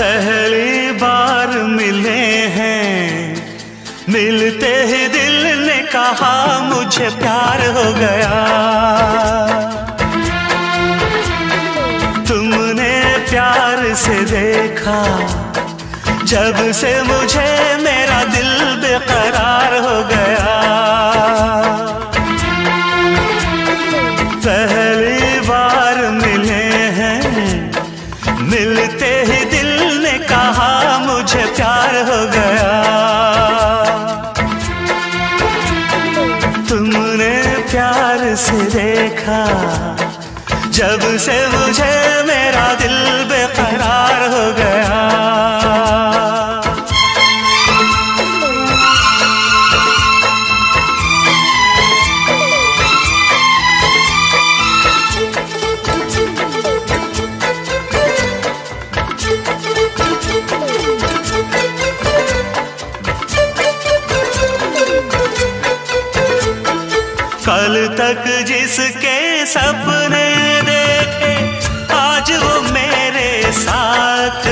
पहली बार मिले हैं। मिलते ही दिल ने कहा, मुझे प्यार हो गया। तुमने प्यार से देखा, जब से मुझे मेरा दिल हो गया। तुमने प्यार से देखा जब से मुझे मेरा कल तक जिसके सपने देखे आज वो मेरे साथ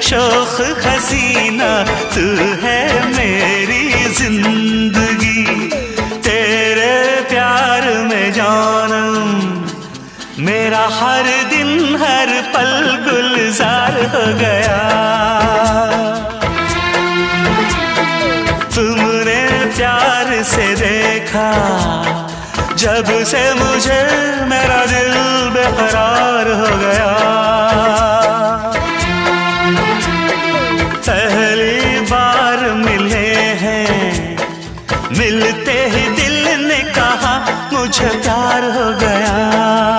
शोख हसीना तू है मेरी ज़िंदगी। तेरे प्यार में जानम, मेरा हर दिन हर पल गुलजार हो गया। तुमने प्यार से देखा, जब से मुझे प्यार हो गया।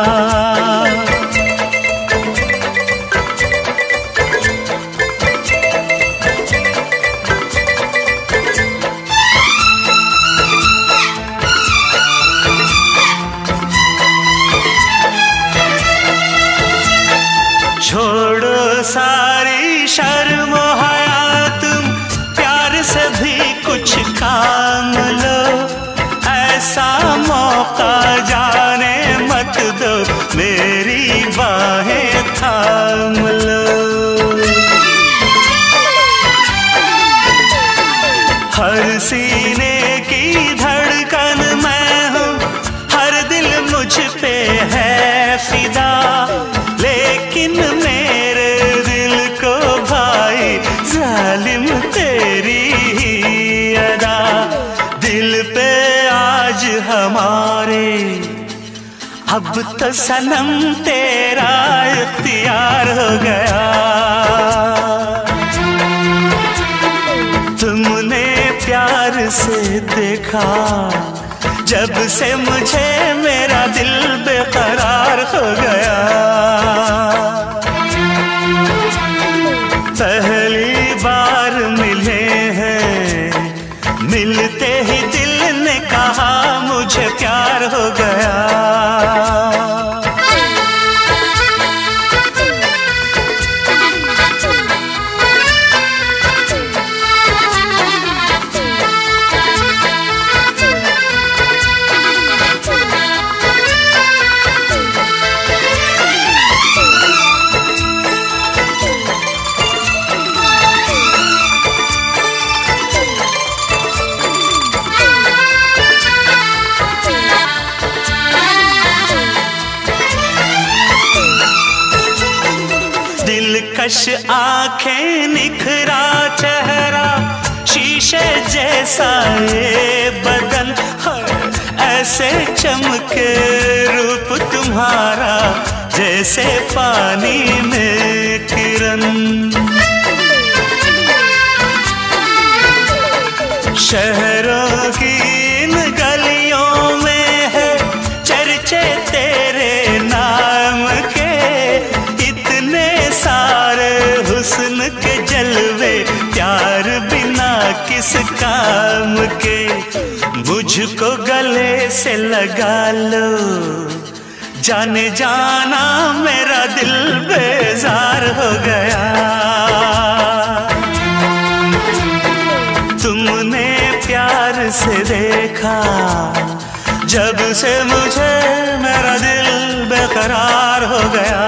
हमारे अब तो सनम तेरा इख्तियार हो गया। तुमने प्यार से देखा, जब से मुझे मेरा दिल बेकरार हो गया। दिलकश आँखें निखरा चेहरा, शीशे जैसा ये बदन ऐसे चमके रूप तुम्हारा, जैसे पानी में किरण। से लगा लो। जाने जाना मेरा दिल बेजार हो गया। तुमने प्यार से देखा, जब से मुझे मेरा दिल बेकरार हो गया।